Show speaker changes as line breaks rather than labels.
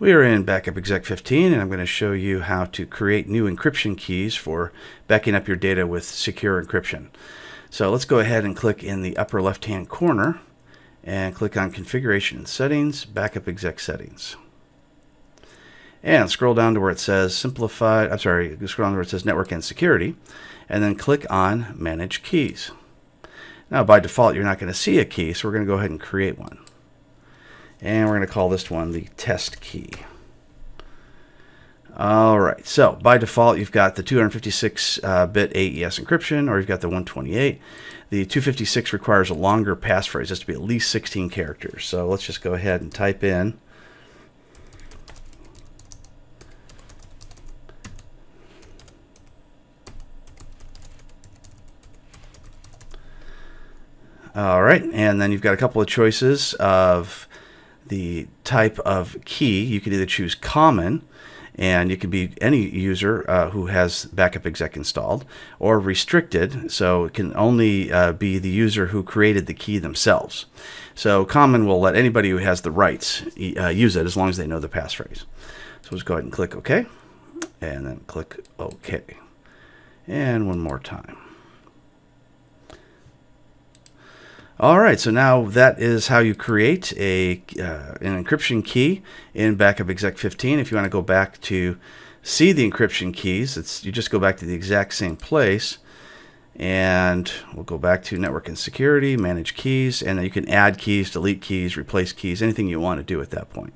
We are in Backup Exec 15 and I'm going to show you how to create new encryption keys for backing up your data with secure encryption. So let's go ahead and click in the upper left hand corner and click on Configuration and Settings, Backup Exec Settings. And scroll down to where it says Simplified, I'm sorry, scroll down to where it says Network and Security and then click on Manage Keys. Now by default you're not going to see a key so we're going to go ahead and create one and we're going to call this one the test key. All right, so by default, you've got the 256-bit uh, AES encryption, or you've got the 128. The 256 requires a longer passphrase. It has to be at least 16 characters. So let's just go ahead and type in. All right, and then you've got a couple of choices of the type of key. You can either choose common, and it could be any user uh, who has backup exec installed, or restricted, so it can only uh, be the user who created the key themselves. So common will let anybody who has the rights uh, use it as long as they know the passphrase. So let's go ahead and click OK, and then click OK. And one more time. All right, so now that is how you create a uh, an encryption key in Backup Exec 15. If you want to go back to see the encryption keys, it's you just go back to the exact same place, and we'll go back to Network and Security, Manage Keys, and then you can add keys, delete keys, replace keys, anything you want to do at that point.